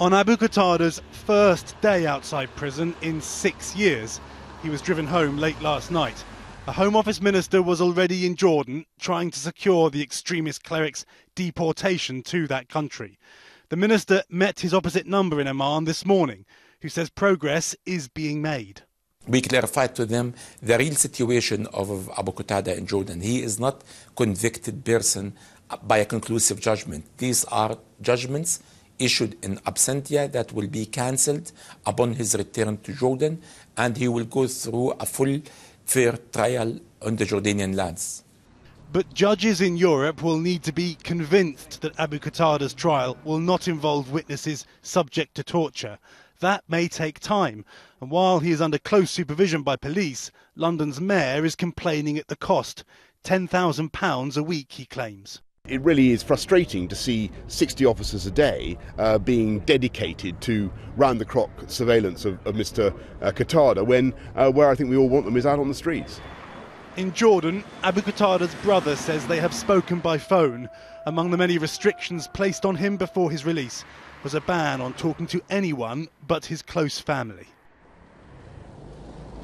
On Abu Qatada's first day outside prison in six years, he was driven home late last night. A Home Office minister was already in Jordan trying to secure the extremist cleric's deportation to that country. The minister met his opposite number in Amman this morning, who says progress is being made. We clarified to them the real situation of Abu Qatada in Jordan. He is not convicted person by a conclusive judgment. These are judgments issued in absentia that will be cancelled upon his return to Jordan, and he will go through a full, fair trial on the Jordanian lands. But judges in Europe will need to be convinced that Abu Qatada's trial will not involve witnesses subject to torture. That may take time, and while he is under close supervision by police, London's mayor is complaining at the cost £10,000 a week, he claims it really is frustrating to see 60 officers a day uh, being dedicated to round the clock surveillance of, of Mr. Uh, Qatada when uh, where I think we all want them is out on the streets. In Jordan, Abu Qatada's brother says they have spoken by phone. Among the many restrictions placed on him before his release was a ban on talking to anyone but his close family.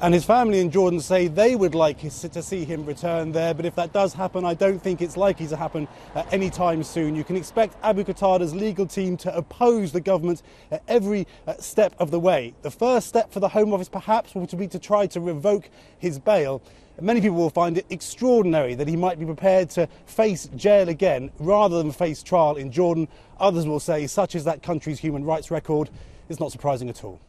And his family in Jordan say they would like to see him return there, but if that does happen, I don't think it's likely to happen at any time soon. You can expect Abu Qatada's legal team to oppose the government at every uh, step of the way. The first step for the Home Office perhaps will be to try to revoke his bail. Many people will find it extraordinary that he might be prepared to face jail again rather than face trial in Jordan. Others will say, such is that country's human rights record, it's not surprising at all.